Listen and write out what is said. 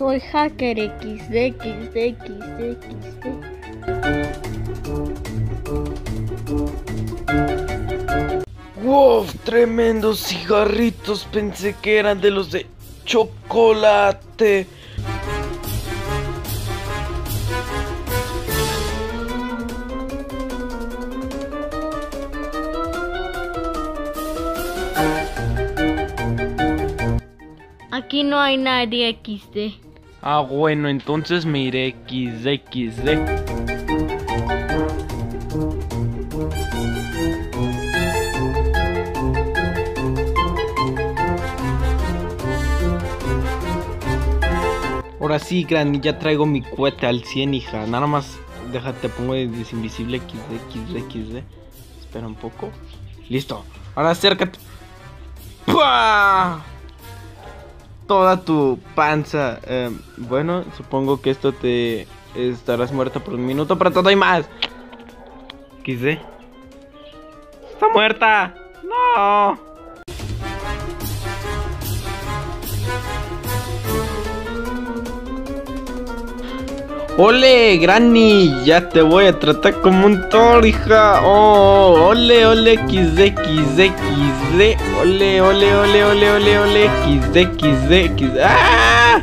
Soy hacker XD, XD, XD, XD. ¡Wow! Tremendos cigarritos. Pensé que eran de los de chocolate. Aquí no hay nadie XD. Ah, bueno, entonces me iré XD. Ahora sí, Granny, ya traigo mi cohete al 100, hija. Nada más, déjate, pongo de desinvisible XD, XD, XD. Espera un poco. Listo. Ahora acércate. ¡Pah! Toda tu panza. Eh, bueno, supongo que esto te estarás muerta por un minuto, pero todo hay más. XD. Está muerta. No. Ole, Granny, ya te voy a tratar como un toro, hija. Oh, ole, ole, XD, XD, XD. Ole, ole, ole, ole, ole, ole, XD, XD, XD. ¡Ah!